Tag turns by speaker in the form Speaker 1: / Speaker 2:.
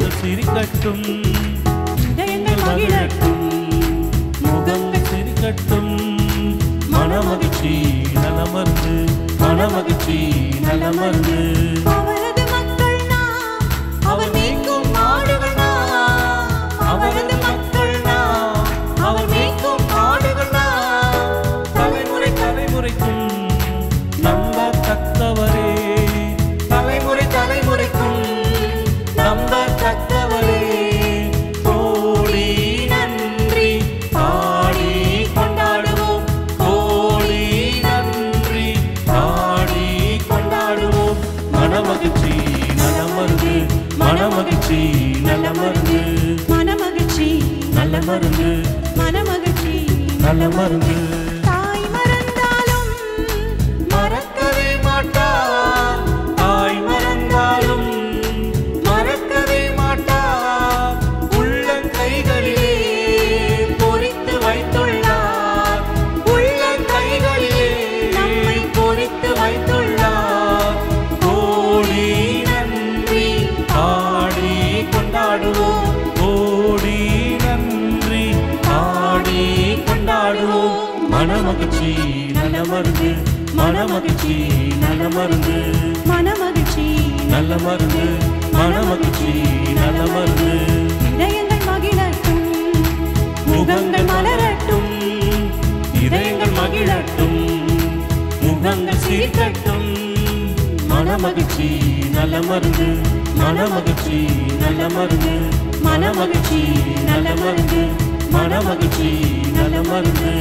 Speaker 1: சிரிக்கட்டும்.
Speaker 2: இதயங்கள் மகிழட்டும்.
Speaker 1: முகங்கள் சிரிக்கட்டும். மனமகிழ்ச்சி நலமருந்து. மனமகிழ்ச்சி நலமருந்து. மனமகிழ்ச்சி நலமருந்து மனமகிழ்ச்சி நலமருந்து
Speaker 2: மனமகிழ்ச்சி
Speaker 1: நல்ல மருந்து.
Speaker 2: மனமகிழ்ச்சி
Speaker 1: நல்ல மனமகிழ்ச்சி நல்ல மருந்து மனமகிழ்ச்சி நல்ல மருந்து
Speaker 2: மனமகிழ்ச்சி.
Speaker 1: நல்ல மருந்து. மனமகிழ்ச்சி நல்ல மருந்து
Speaker 2: இதயங்கள் மகிழட்டும். முகங்கள் மலரட்டும்.
Speaker 1: இதயங்கள் மகிழட்டும். முகங்கள் சிரிக்கட்டும். மனமகிழ்ச்சி நல்ல மருந்து மனமகிழ்ச்சி நல்ல மருந்து மனமகிழ்ச்சி நல்ல மருந்து மனமகிழ்ச்சி நல்ல மருந்து